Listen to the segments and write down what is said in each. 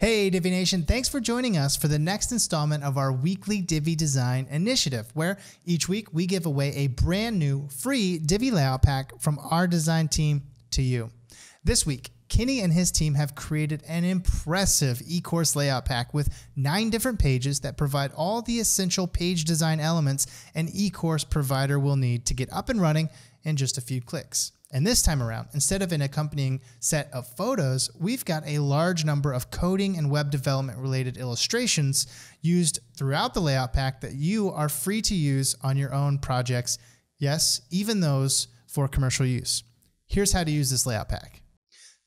Hey, Divi Nation, thanks for joining us for the next installment of our weekly Divi Design Initiative, where each week we give away a brand new free Divi layout pack from our design team to you. This week, Kenny and his team have created an impressive e-course layout pack with nine different pages that provide all the essential page design elements an e-course provider will need to get up and running in just a few clicks. And this time around, instead of an accompanying set of photos, we've got a large number of coding and web development related illustrations used throughout the layout pack that you are free to use on your own projects. Yes, even those for commercial use. Here's how to use this layout pack.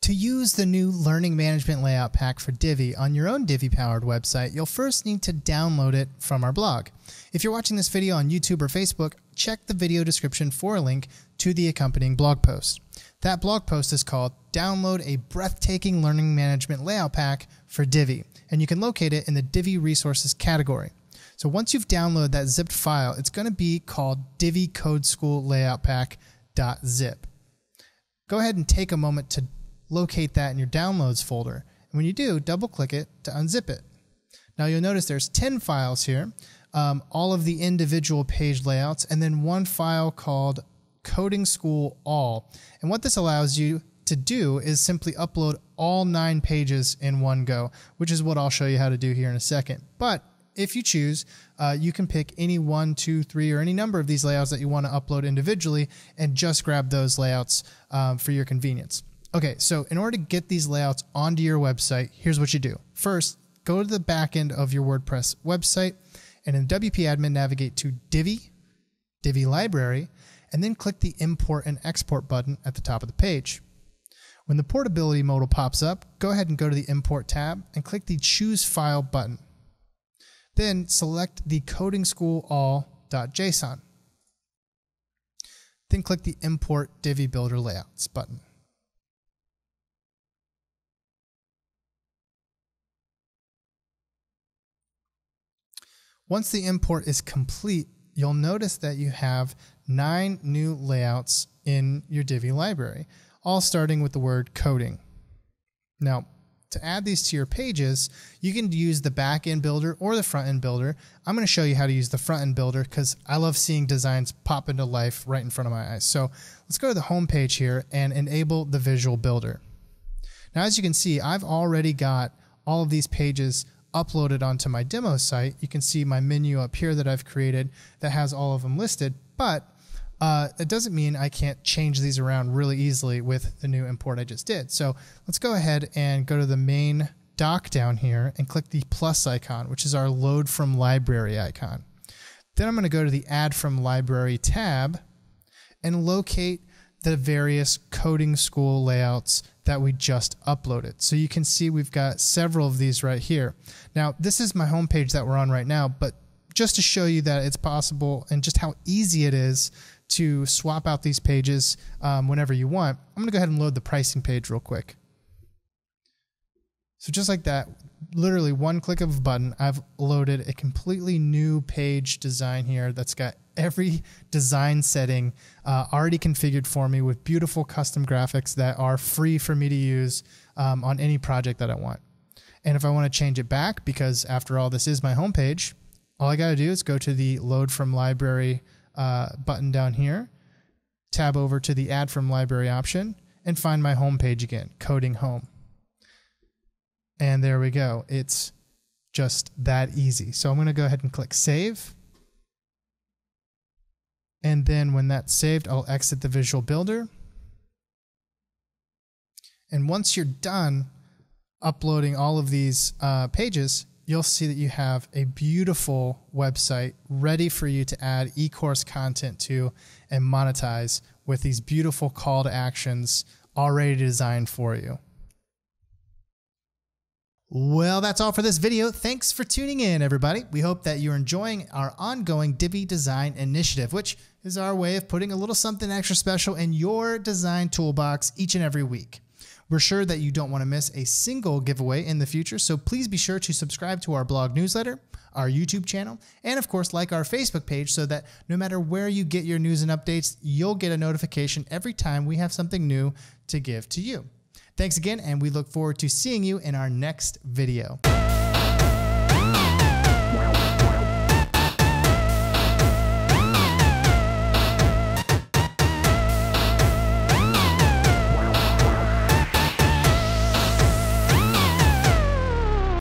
To use the new Learning Management Layout Pack for Divi on your own Divi powered website, you'll first need to download it from our blog. If you're watching this video on YouTube or Facebook, check the video description for a link to the accompanying blog post. That blog post is called Download a Breathtaking Learning Management Layout Pack for Divi, and you can locate it in the Divi Resources category. So once you've downloaded that zipped file, it's going to be called Divi Code School Layout Pack.zip. Go ahead and take a moment to locate that in your downloads folder. And when you do, double click it to unzip it. Now you'll notice there's 10 files here, um, all of the individual page layouts, and then one file called Coding School All. And what this allows you to do is simply upload all nine pages in one go, which is what I'll show you how to do here in a second. But if you choose, uh, you can pick any one, two, three, or any number of these layouts that you want to upload individually and just grab those layouts um, for your convenience. Okay, so in order to get these layouts onto your website, here's what you do. First, go to the back end of your WordPress website and in WP Admin navigate to Divi, Divi Library, and then click the Import and Export button at the top of the page. When the portability modal pops up, go ahead and go to the Import tab and click the Choose File button. Then select the Coding School All.json. Then click the Import Divi Builder Layouts button. Once the import is complete, you'll notice that you have nine new layouts in your Divi library, all starting with the word coding. Now, to add these to your pages, you can use the back end builder or the front end builder. I'm going to show you how to use the front end builder because I love seeing designs pop into life right in front of my eyes. So let's go to the home page here and enable the visual builder. Now, as you can see, I've already got all of these pages uploaded onto my demo site, you can see my menu up here that I've created that has all of them listed, but uh, it doesn't mean I can't change these around really easily with the new import I just did. So let's go ahead and go to the main dock down here and click the plus icon, which is our load from library icon. Then I'm going to go to the add from library tab and locate the various coding school layouts that we just uploaded. So you can see we've got several of these right here. Now, this is my homepage that we're on right now, but just to show you that it's possible and just how easy it is to swap out these pages um, whenever you want, I'm to go ahead and load the pricing page real quick. So just like that, literally one click of a button, I've loaded a completely new page design here that's got every design setting uh, already configured for me with beautiful custom graphics that are free for me to use um, on any project that I want. And if I want to change it back, because after all, this is my homepage, all I got to do is go to the load from library uh, button down here, tab over to the add from library option, and find my homepage again, coding home. And there we go. It's just that easy. So I'm going to go ahead and click save. And then when that's saved, I'll exit the visual builder. And once you're done uploading all of these uh, pages, you'll see that you have a beautiful website ready for you to add e-course content to and monetize with these beautiful call to actions already designed for you. Well, that's all for this video. Thanks for tuning in, everybody. We hope that you're enjoying our ongoing Divi Design Initiative, which is our way of putting a little something extra special in your design toolbox each and every week. We're sure that you don't want to miss a single giveaway in the future, so please be sure to subscribe to our blog newsletter, our YouTube channel, and of course, like our Facebook page so that no matter where you get your news and updates, you'll get a notification every time we have something new to give to you. Thanks again, and we look forward to seeing you in our next video.